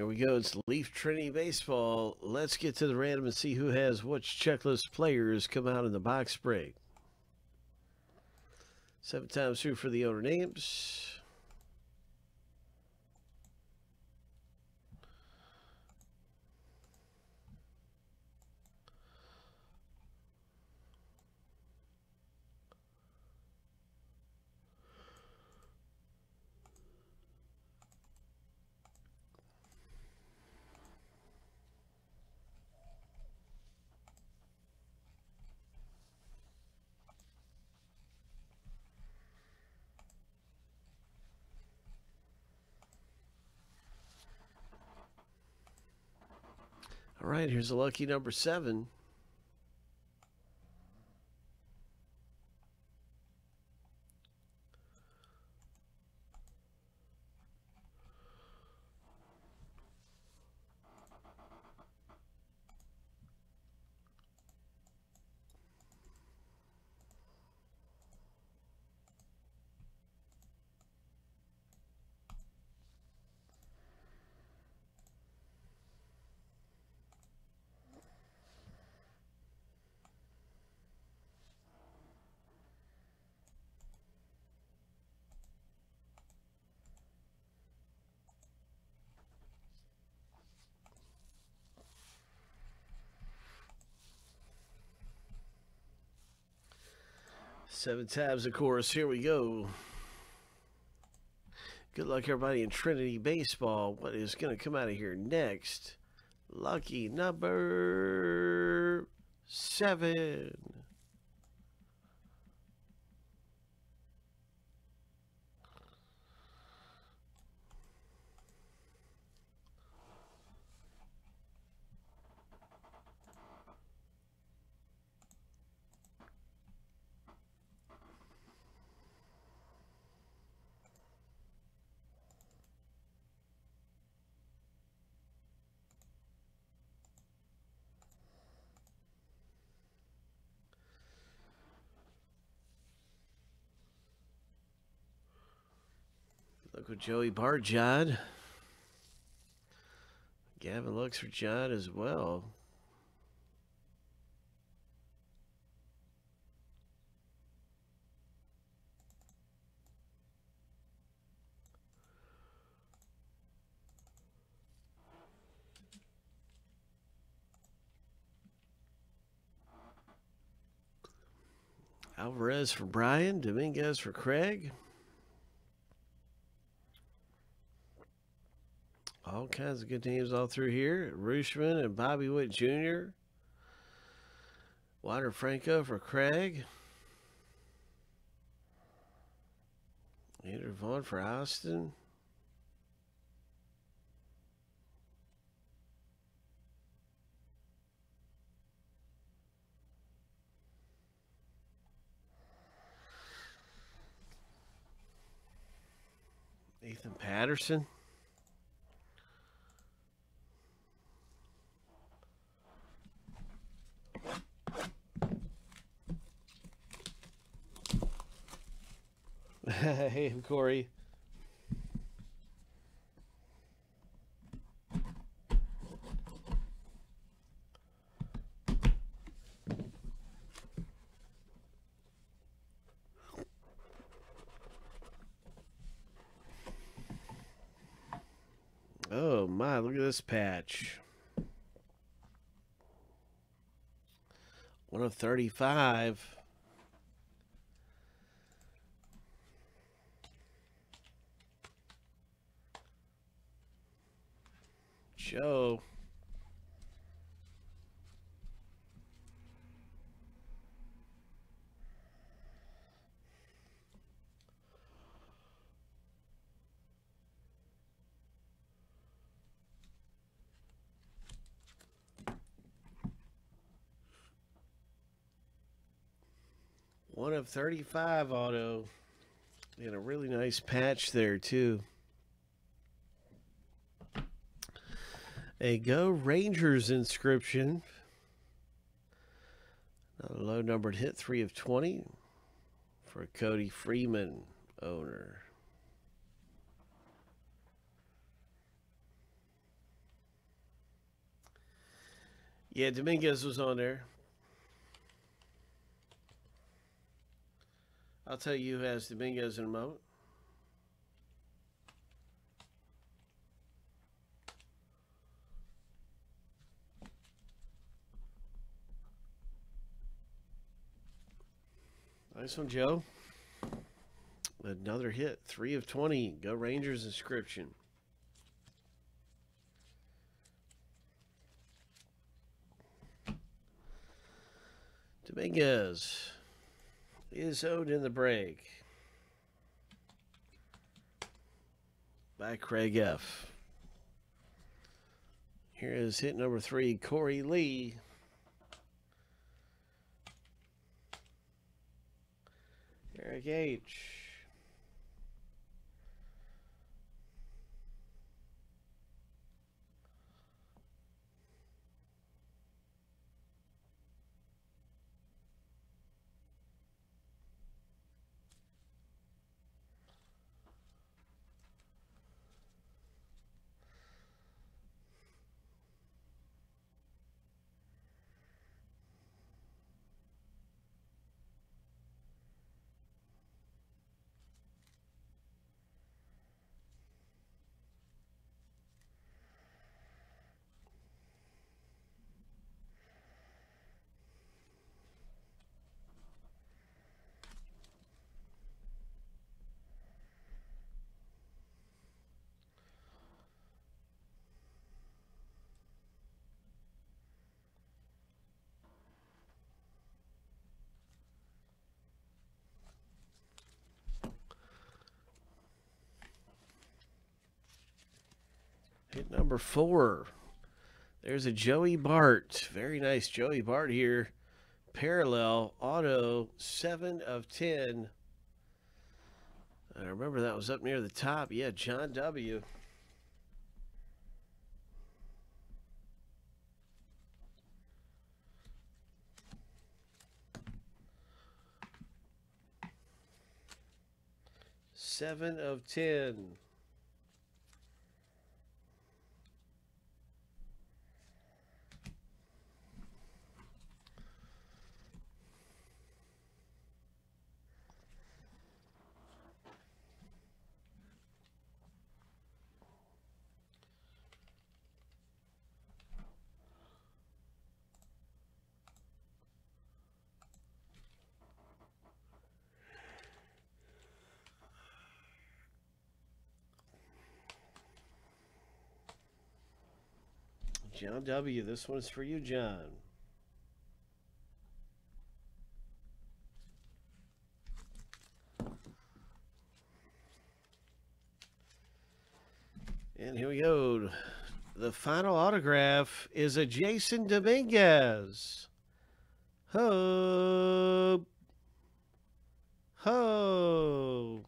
Here we go. It's Leaf Trinity Baseball. Let's get to the random and see who has which checklist players come out in the box break. Seven times through for the owner names. Right, here's a lucky number seven. Seven tabs, of course. Here we go. Good luck, everybody, in Trinity Baseball. What is going to come out of here next? Lucky number seven. Look Joey Barjod. Gavin Lux for John as well. Alvarez for Brian, Dominguez for Craig. All kinds of good teams all through here. Rutschman and Bobby Witt Jr. Wander Franco for Craig. Andrew Vaughn for Austin. Ethan Patterson. hey, Corey. Oh my, look at this patch. One of thirty-five. go. One of 35 auto and a really nice patch there, too. A Go Rangers inscription. Another low numbered hit, 3 of 20 for Cody Freeman owner. Yeah, Dominguez was on there. I'll tell you who has Dominguez in a moment. Nice one, Joe. Another hit. Three of 20. Go Rangers inscription. Dominguez is owed in the break by Craig F. Here is hit number three, Corey Lee. Eric Hit number four. There's a Joey Bart. Very nice Joey Bart here. Parallel auto, 7 of 10. I remember that was up near the top. Yeah, John W. Seven of ten. John W., this one's for you, John. And here we go. The final autograph is a Jasson Dominguez. Ho. Ho.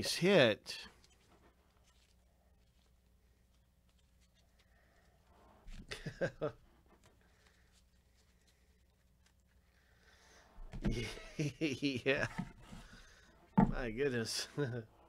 Nice hit. yeah. My goodness.